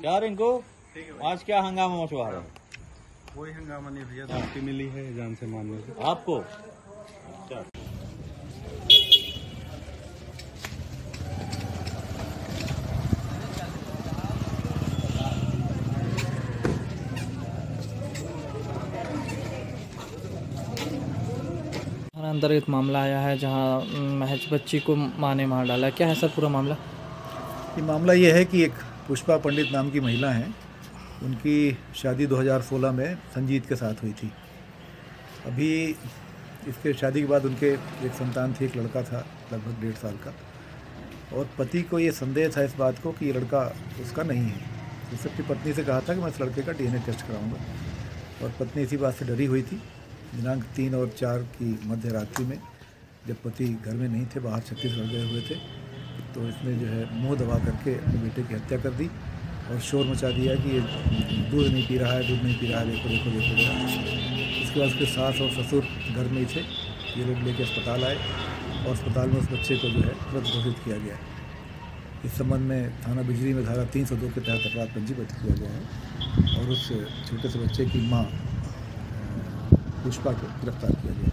क्या रिंकू? आज क्या हंगामा मचवा रहे हैं? कोई हंगामा नहीं भैया छुट्टी मिली है जान से मारने से आपको? अच्छा थाना अंतर्गत मामला आया है जहाँ महज बच्ची को माँ ने मार डाला। क्या है सर पूरा मामला? ये मामला ये है कि एक पुष्पा पंडित नाम की महिला हैं। उनकी शादी 2016 में संजीत के साथ हुई थी। अभी इसके शादी के बाद उनके एक संतान थी, एक लड़का था, लगभग डेढ़ साल का। और पति को ये संदेह था इस बात को कि ये लड़का उसका नहीं है। उसने अपनी पत्नी से कहा था कि मैं इस लड़के का डीएनए टेस्ट कराऊँगा। और पत्नी इसी बात से डरी हुई थी। दिनांक तीन और चार की मध्य रात्रि में जब पति घर में नहीं थे, बाहर छत्तीसगढ़ गए हुए थे तो इसने जो है मुँह दबा करके अपने बेटे की हत्या कर दी और शोर मचा दिया कि ये दूध नहीं पी रहा है, दूध नहीं पी रहा है, देखो देखो देखो देखो। इसके बाद उसके सास और ससुर घर में ही थे। ये लोग लेके अस्पताल आए और अस्पताल में उस बच्चे को जो है तुरंत घोषित किया गया। इस संबंध में थाना बिजली में धारा तीन सौ दो के तहत अपराध पंजीबद्ध किया गया है और उस छोटे से बच्चे की माँ पुष्पा को गिरफ़्तार किया गया